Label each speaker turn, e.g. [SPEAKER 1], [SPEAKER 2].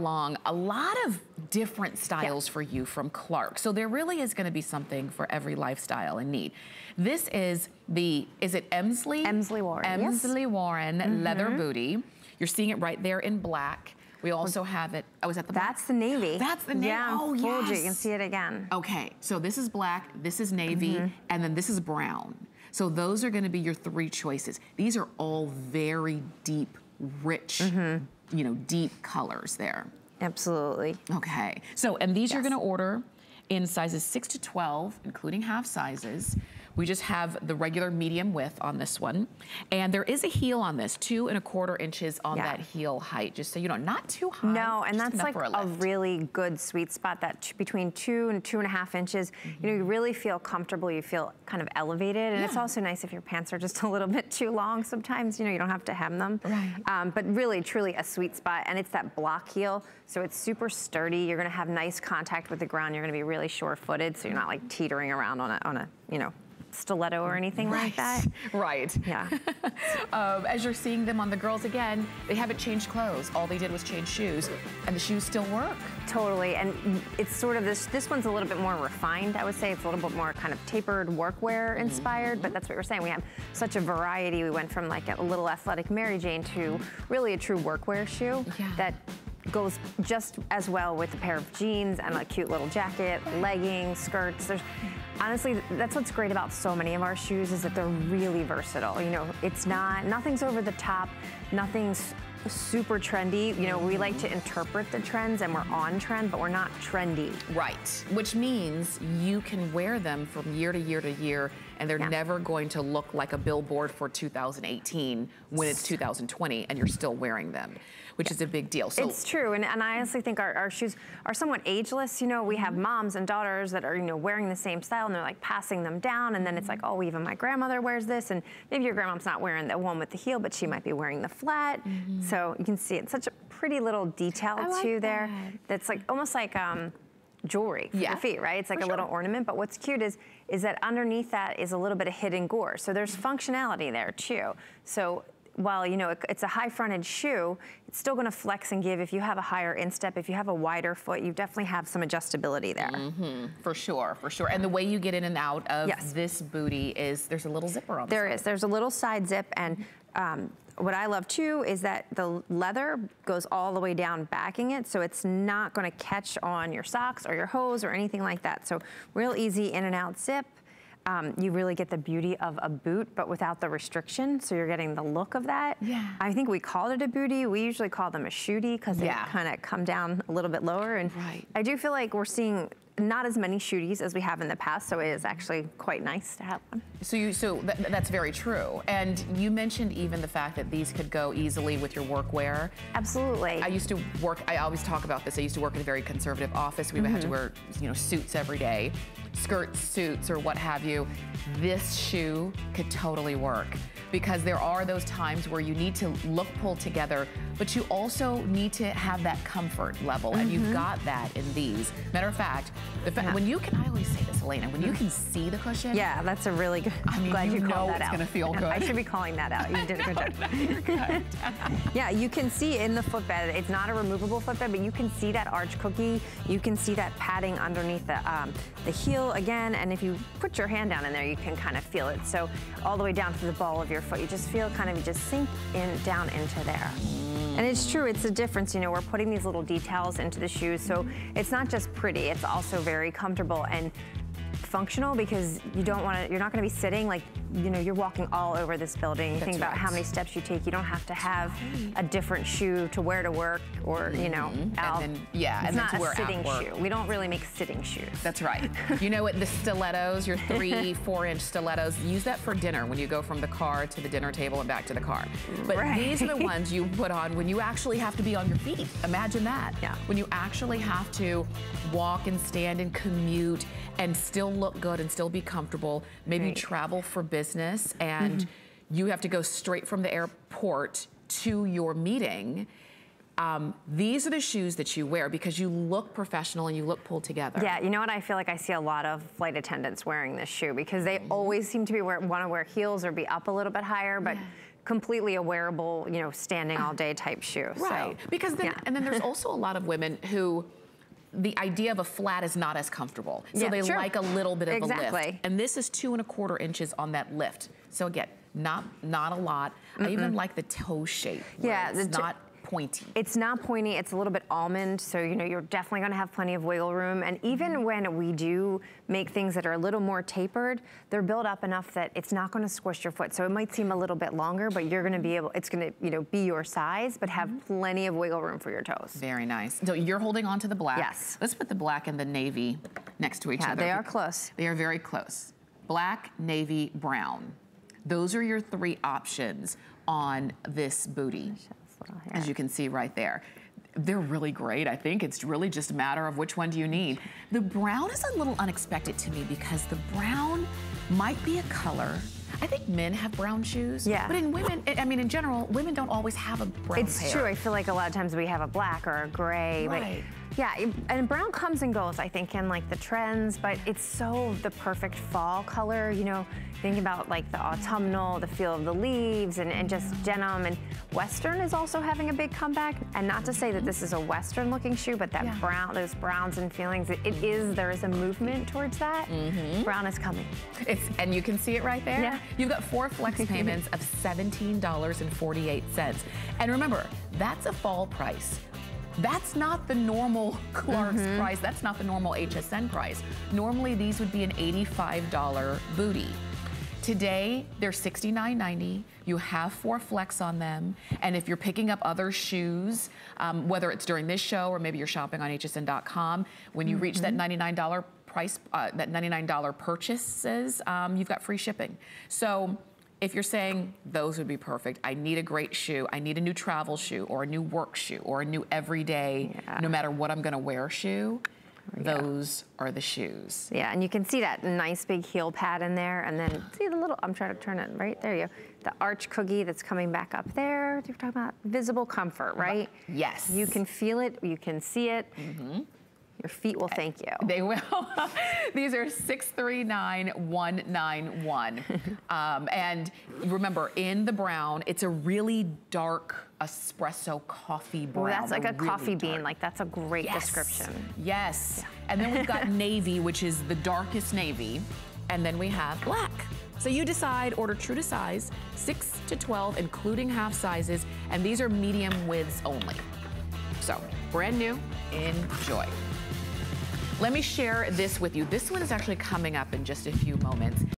[SPEAKER 1] along a lot of different styles yeah. for you from Clark. So there really is gonna be something for every lifestyle and need. This is the, is it Emslie?
[SPEAKER 2] Emslie Warren,
[SPEAKER 1] Emslie yes. Warren mm -hmm. leather booty. You're seeing it right there in black. We also have it, oh, is that the
[SPEAKER 2] black? That's the navy.
[SPEAKER 1] That's the navy,
[SPEAKER 2] yeah,
[SPEAKER 1] oh yes.
[SPEAKER 2] You. you can see it again.
[SPEAKER 1] Okay, so this is black, this is navy, mm -hmm. and then this is brown. So those are gonna be your three choices. These are all very deep, rich, mm -hmm you know, deep colors there.
[SPEAKER 2] Absolutely.
[SPEAKER 1] Okay. So, and these yes. you're gonna order in sizes 6 to 12, including half sizes. We just have the regular medium width on this one. And there is a heel on this, two and a quarter inches on yeah. that heel height, just so you know, not too high.
[SPEAKER 2] No, and that's like a, a, really good sweet spot, that between two and two and a half inches, mm -hmm. you know, you really feel comfortable, you feel kind of elevated. And yeah. it's also nice if your pants are just a little bit too long sometimes, you know, you don't have to hem them.
[SPEAKER 1] Right.
[SPEAKER 2] Um, but really, truly a sweet spot. And it's that block heel, so it's super sturdy. You're gonna have nice contact with the ground. You're gonna be really sure-footed, so you're not like teetering around on a, on a you know, stiletto or anything right. like that.
[SPEAKER 1] Right.
[SPEAKER 2] Yeah.
[SPEAKER 1] um, as you're seeing them on the girls again, they haven't changed clothes. All they did was change shoes, and the shoes still work.
[SPEAKER 2] Totally, and it's sort of this, this one's a little bit more refined, I would say. It's a little bit more kind of tapered workwear inspired, mm -hmm. but that's what we're saying. We have such a variety. We went from like a little athletic Mary Jane to really a true workwear shoe
[SPEAKER 1] yeah.
[SPEAKER 2] that goes just as well with a pair of jeans and a cute little jacket, leggings, skirts. There's honestly, that's what's great about so many of our shoes is that they're really versatile. You know, it's not, nothing's over the top, nothing's super trendy. You know, we like to interpret the trends and we're on trend, but we're not trendy.
[SPEAKER 1] Right, which means you can wear them from year to year to year and they're yeah. never going to look like a billboard for 2018 when it's 2020 and you're still wearing them which yeah. is a big deal.
[SPEAKER 2] So It's true, and, and I honestly think our, our shoes are somewhat ageless. You know, we have mm-hmm. moms and daughters that are, you know, wearing the same style and they're like passing them down and then it's like, oh, even my grandmother wears this and maybe your grandmom's not wearing the one with the heel, but she might be wearing the flat. Mm -hmm. So you can see it's such a pretty little detail
[SPEAKER 1] like
[SPEAKER 2] too
[SPEAKER 1] that.
[SPEAKER 2] there. That's like almost like um, jewelry for yeah. your feet, right? It's like for a sure. little ornament, but what's cute is is that underneath that is a little bit of hidden gore. So there's mm-hmm. functionality there too. So while you know it, it's a high fronted shoe, it's still gonna flex and give if you have a higher instep, if you have a wider foot, you definitely have some adjustability there.
[SPEAKER 1] Mm -hmm. For sure, for sure. And the way you get in and out of yes. this booty is there's a little zipper on the
[SPEAKER 2] There is, there's a little side zip and um, what I love too is that the leather goes all the way down backing it so it's not gonna catch on your socks or your hose or anything like that. So real easy in and out zip. Um, you really get the beauty of a boot, but without the restriction. So you're getting the look of that.
[SPEAKER 1] Yeah.
[SPEAKER 2] I think we called it a booty. We usually call them a shooty because yeah. they kind of come down a little bit lower. And
[SPEAKER 1] right.
[SPEAKER 2] I do feel like we're seeing not as many shooties as we have in the past, so it is actually quite nice to have one.
[SPEAKER 1] So you, so th that's very true. And you mentioned even the fact that these could go easily with your workwear.
[SPEAKER 2] Absolutely.
[SPEAKER 1] I used to work, I always talk about this, I used to work in a very conservative office. We mm -hmm. had to mm-hmm. wear, you know, suits every day, skirts, suits, or what have you. This shoe could totally work because there are those times where you need to look pulled together, but you also need to have that comfort level, mm -hmm. and you've mm-hmm. got that in these. Matter of fact, the fact, yeah. when you can, I always say this, Elena, when you can see the cushion.
[SPEAKER 2] Yeah, that's a really good, I mean, glad you, you called that
[SPEAKER 1] out.
[SPEAKER 2] it's
[SPEAKER 1] gonna feel good.
[SPEAKER 2] I should be calling that out. You did a good job. yeah, you can see in the footbed, it's not a removable footbed, but you can see that arch cookie. You can see that padding underneath the, um, the heel again, and if you put your hand down in there, you can kind of feel it. So all the way down to the ball of your foot, you just feel kind of, you just sink in down into there. And it's true, it's a difference, you know, we're putting these little details into the shoes, so it's not just pretty, it's also very comfortable and functional because you don't want to, you're not going to be sitting like, you know, you're walking all over this building. You think about right. how many steps you take. You don't have to have a different shoe to wear to work or, you know, out.
[SPEAKER 1] And then, yeah,
[SPEAKER 2] it's
[SPEAKER 1] and
[SPEAKER 2] not a sitting shoe. We don't really make sitting shoes.
[SPEAKER 1] That's right. you know what, the stilettos, your three, four inch stilettos, use that for dinner when you go from the car to the dinner table and back to the car. But right. these are the ones you put on when you actually have to be on your feet. Imagine that.
[SPEAKER 2] Yeah.
[SPEAKER 1] When you actually have to walk and stand and commute and still look good and still be comfortable. Maybe right. travel for business and mm -hmm. you have to go straight from the airport to your meeting. Um, these are the shoes that you wear because you look professional and you look pulled together.
[SPEAKER 2] Yeah, you know what? I feel like I see a lot of flight attendants wearing this shoe because they mm -hmm. always seem to be want to wear heels or be up a little bit higher, but yeah completely a wearable, you know, standing all day type shoe.
[SPEAKER 1] Right.
[SPEAKER 2] So,
[SPEAKER 1] because then,
[SPEAKER 2] yeah.
[SPEAKER 1] and then there's also a lot of women who the idea of a flat is not as comfortable. So
[SPEAKER 2] Yeah,
[SPEAKER 1] they
[SPEAKER 2] sure.
[SPEAKER 1] like a little bit of a lift. And this is two and a quarter inches on that lift. So again, not not a lot. I even like the toe shape.
[SPEAKER 2] Yeah,
[SPEAKER 1] It's not pointy.
[SPEAKER 2] It's not pointy, it's a little bit almond, so you know, you're definitely gonna have plenty of wiggle room. And even
[SPEAKER 1] Mm-hmm.
[SPEAKER 2] when we do make things that are a little more tapered, they're built up enough that it's not gonna squish your foot. So it might seem a little bit longer, but you're gonna be able, it's gonna, you know, be your size, but have
[SPEAKER 1] Mm-hmm.
[SPEAKER 2] plenty of wiggle room for your toes.
[SPEAKER 1] Very nice. So you're holding on to the black.
[SPEAKER 2] Yes.
[SPEAKER 1] Let's put the black and the navy next to each
[SPEAKER 2] Yeah,
[SPEAKER 1] other.
[SPEAKER 2] they are close.
[SPEAKER 1] They are very close. Black, navy, brown. Those are your three options on this booty, as you can see right there. They're really great, I think. It's really just a matter of which one do you need. The brown is a little unexpected to me because the brown might be a color. I think men have brown shoes.
[SPEAKER 2] Yeah.
[SPEAKER 1] But in women, I mean, in general, women don't always have a brown
[SPEAKER 2] It's
[SPEAKER 1] pair.
[SPEAKER 2] true. I feel like a lot of times we have a black or a gray,
[SPEAKER 1] Right.
[SPEAKER 2] but yeah, and brown comes and goes. I think in like the trends, but it's so the perfect fall color. You know, thinking about like the autumnal, the feel of the leaves, and, and just denim. And Western is also having a big comeback. And not to say that this is a Western-looking shoe, but that
[SPEAKER 1] Yeah.
[SPEAKER 2] brown, those browns and feelings, it, it is. There is a movement towards that.
[SPEAKER 1] Mm-hmm.
[SPEAKER 2] Brown is coming.
[SPEAKER 1] It's, and you can see it right there.
[SPEAKER 2] Yeah.
[SPEAKER 1] You've got four flex payments of $17.48. And remember, that's a fall price. That's not the normal Clarks
[SPEAKER 2] Mm-hmm.
[SPEAKER 1] price. That's not the normal HSN price. Normally, these would be an $85 booty. Today, they're $69.90. You have four flex on them. And if you're picking up other shoes, um, whether it's during this show or maybe you're shopping on hsn.com, when you reach that $99 price, uh, that $99 purchases, um, you've got free shipping. So if you're saying those would be perfect, I need a great shoe, I need a new travel shoe or a new work shoe or a new everyday,
[SPEAKER 2] Yeah.
[SPEAKER 1] no matter what I'm gonna wear shoe, those are the shoes.
[SPEAKER 2] Yeah, and you can see that nice big heel pad in there, and then see the little, I'm trying to turn it, right, there you go. The arch cookie that's coming back up there. You're talking about visible comfort, right?
[SPEAKER 1] Yes.
[SPEAKER 2] You can feel it, you can see it. Mm-hmm. Your feet will thank you.
[SPEAKER 1] They will. These are 639191. um, and remember, in the brown, it's a really dark espresso coffee brown.
[SPEAKER 2] Ooh, that's like a
[SPEAKER 1] really
[SPEAKER 2] coffee bean, like that's a great
[SPEAKER 1] Yes.
[SPEAKER 2] description.
[SPEAKER 1] Yes. And then we've got navy, which is the darkest navy. And then we have black. So you decide, order true to size, 6 to 12, including half sizes. And these are medium widths only. So, brand new, enjoy. Let me share this with you. This one is actually coming up in just a few moments.